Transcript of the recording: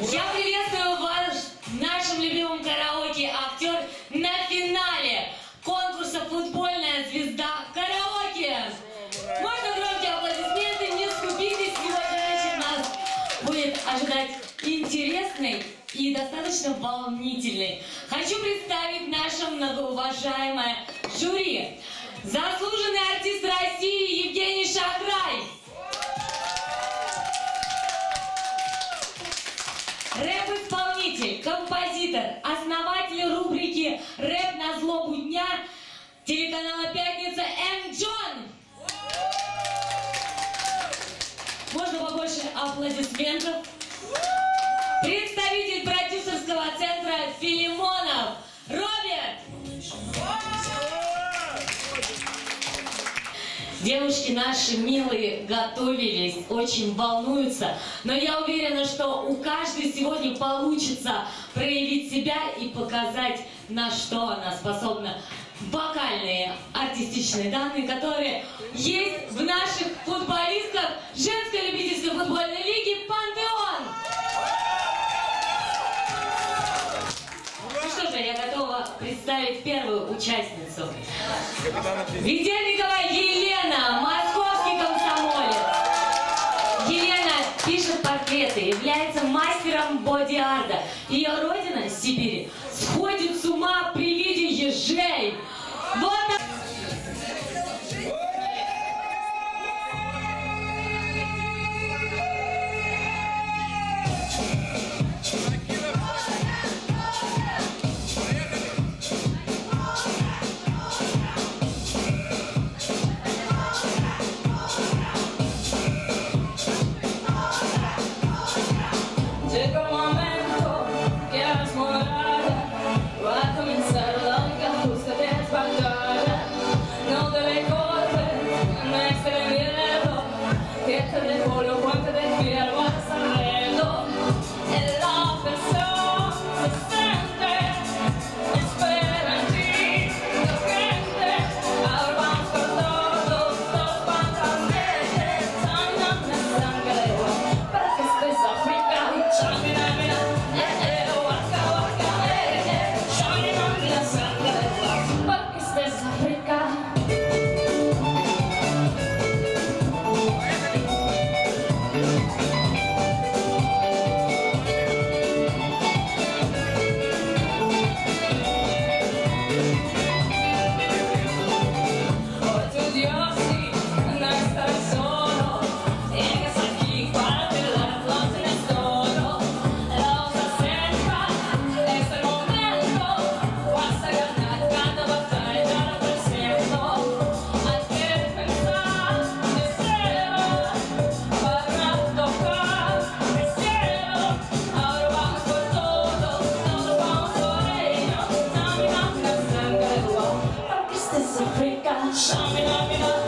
Ура! Я приветствую вас в нашем любимом караоке актер на финале конкурса «Футбольная звезда караоке». Можно громкие аплодисменты, не скупитесь, сегодня вечер нас будет ожидать интересный и достаточно волнительный. Хочу представить наше многоуважаемое жюри. Заслуженный артист России Евгений Шахрай. композитор, основатель рубрики «Рэп на злобу дня» телеканала «Пятница» М. Джон. Можно побольше аплодисментов. Девушки наши милые готовились, очень волнуются, но я уверена, что у каждой сегодня получится проявить себя и показать, на что она способна. Вокальные, артистичные данные, которые есть в наших футболистках женской любительской футбольной представить первую участницу. Ведельникова Елена, московский комсомолец. Елена пишет портреты, является мастером боди-арта. Ее родина, Сибирь, сходит с ума при виде ежей. Africa.